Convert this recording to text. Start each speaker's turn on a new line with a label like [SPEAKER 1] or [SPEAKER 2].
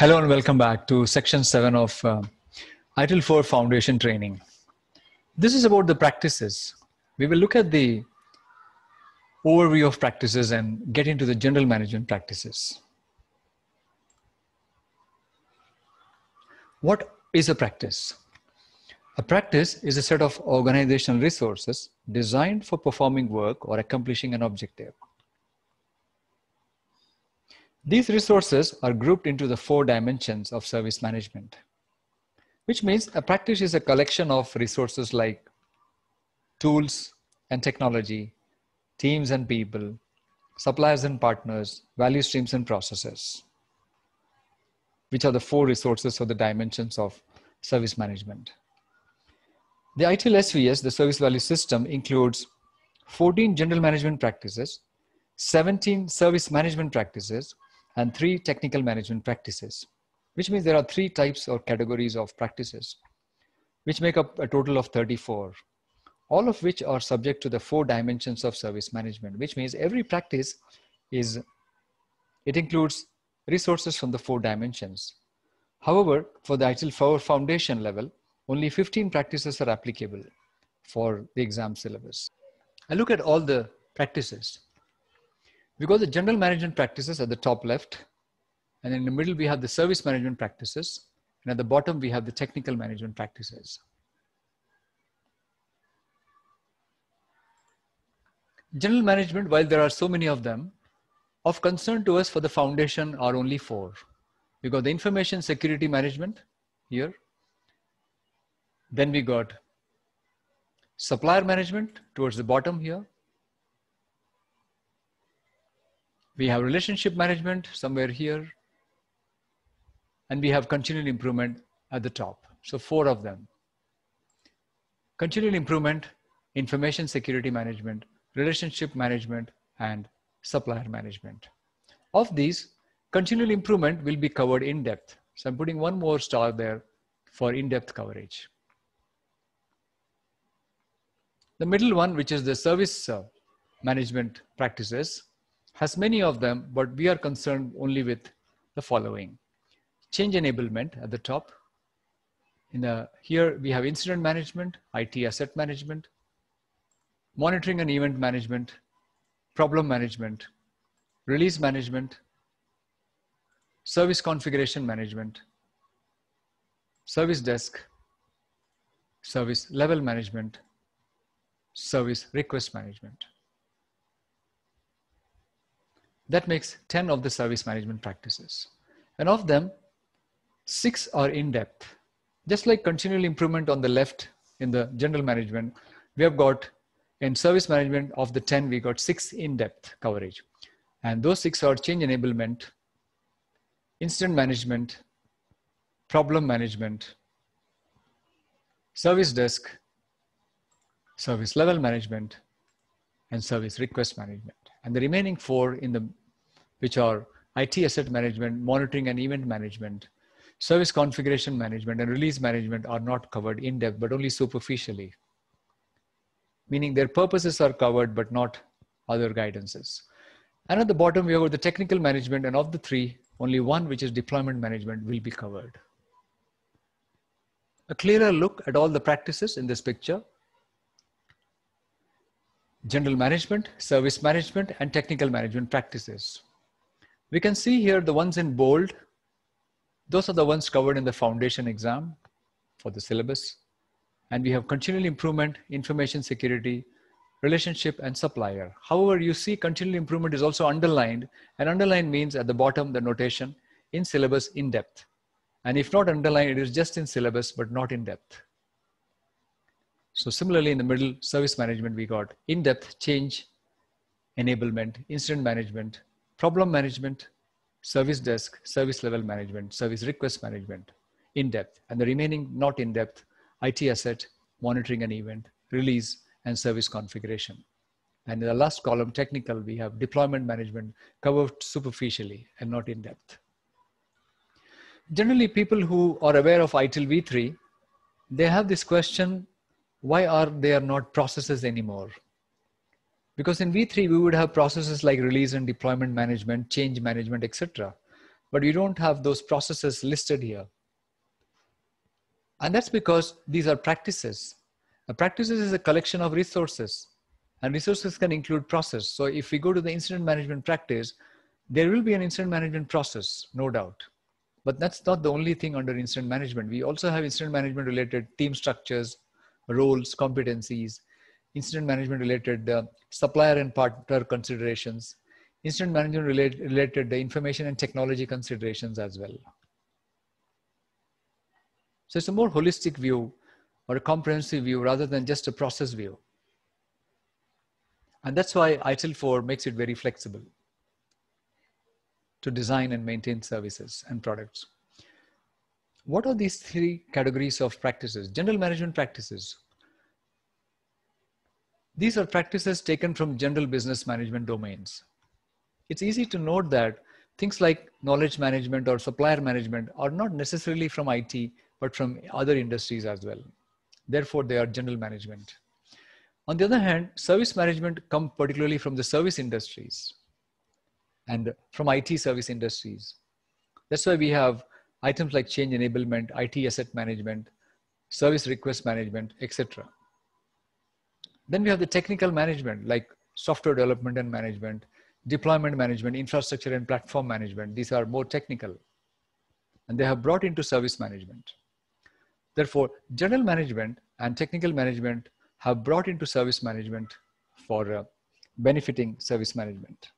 [SPEAKER 1] Hello and welcome back to section 7 of uh, ITIL 4 Foundation Training. This is about the practices. We will look at the overview of practices and get into the general management practices. What is a practice? A practice is a set of organizational resources designed for performing work or accomplishing an objective. These resources are grouped into the four dimensions of service management, which means a practice is a collection of resources like tools and technology, teams and people, suppliers and partners, value streams and processes, which are the four resources or the dimensions of service management. The ITIL SVS, the service value system, includes 14 general management practices, 17 service management practices, and three technical management practices, which means there are three types or categories of practices, which make up a total of 34, all of which are subject to the four dimensions of service management, which means every practice is, it includes resources from the four dimensions. However, for the ITIL 4 foundation level, only 15 practices are applicable for the exam syllabus. I look at all the practices we got the general management practices at the top left, and in the middle we have the service management practices, and at the bottom we have the technical management practices. General management, while there are so many of them, of concern to us for the foundation are only four. We got the information security management here. Then we got supplier management towards the bottom here. We have relationship management somewhere here. And we have continual improvement at the top. So four of them. Continual improvement, information security management, relationship management, and supplier management. Of these, continual improvement will be covered in depth. So I'm putting one more star there for in-depth coverage. The middle one, which is the service uh, management practices, has many of them, but we are concerned only with the following. Change enablement at the top. In the, here we have incident management, IT asset management, monitoring and event management, problem management, release management, service configuration management, service desk, service level management, service request management. That makes 10 of the service management practices. And of them, six are in depth. Just like continual improvement on the left in the general management, we have got in service management of the 10, we got six in depth coverage. And those six are change enablement, incident management, problem management, service desk, service level management, and service request management. And the remaining four in the which are IT asset management, monitoring and event management, service configuration management, and release management are not covered in depth, but only superficially. Meaning their purposes are covered, but not other guidances. And at the bottom, we have the technical management, and of the three, only one, which is deployment management, will be covered. A clearer look at all the practices in this picture general management, service management, and technical management practices. We can see here the ones in bold. Those are the ones covered in the foundation exam for the syllabus. And we have continual improvement, information security, relationship, and supplier. However, you see continual improvement is also underlined. And underlined means at the bottom, the notation in syllabus in depth. And if not underlined, it is just in syllabus, but not in depth. So similarly, in the middle, service management, we got in-depth change, enablement, incident management, problem management, service desk, service level management, service request management, in depth, and the remaining not in depth, IT asset, monitoring and event, release, and service configuration. And in the last column, technical, we have deployment management covered superficially and not in depth. Generally, people who are aware of ITIL v3, they have this question, why are there not processes anymore? Because in V3, we would have processes like release and deployment management, change management, etc. but we don't have those processes listed here. And that's because these are practices. A practices is a collection of resources and resources can include process. So if we go to the incident management practice, there will be an incident management process, no doubt. But that's not the only thing under incident management. We also have incident management related team structures, roles, competencies, incident management related uh, supplier and partner considerations, incident management related, related the information and technology considerations as well. So it's a more holistic view or a comprehensive view rather than just a process view. And that's why ITIL 4 makes it very flexible to design and maintain services and products. What are these three categories of practices? General management practices. These are practices taken from general business management domains. It's easy to note that things like knowledge management or supplier management are not necessarily from IT, but from other industries as well. Therefore, they are general management. On the other hand, service management come particularly from the service industries and from IT service industries. That's why we have items like change enablement, IT asset management, service request management, etc. Then we have the technical management like software development and management, deployment management, infrastructure and platform management. These are more technical and they have brought into service management. Therefore, general management and technical management have brought into service management for uh, benefiting service management.